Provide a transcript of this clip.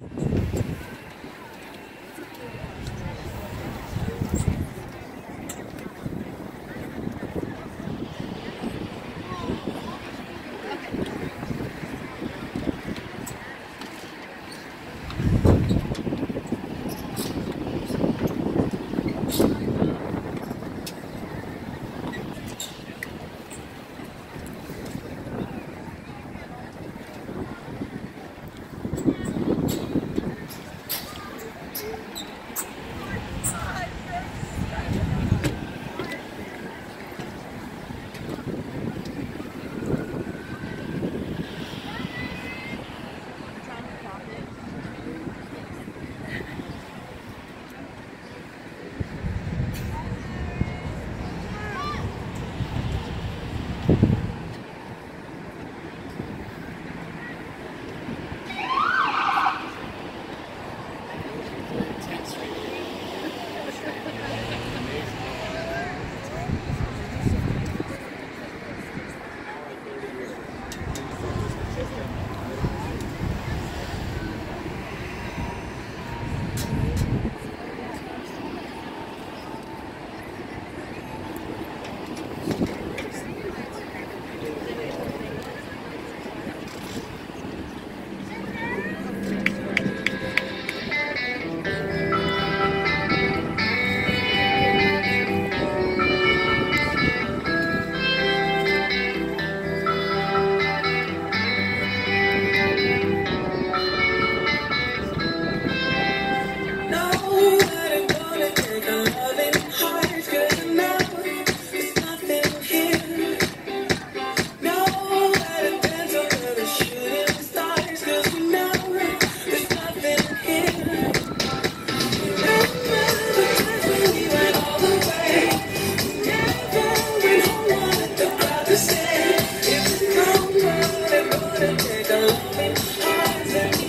you Thank you.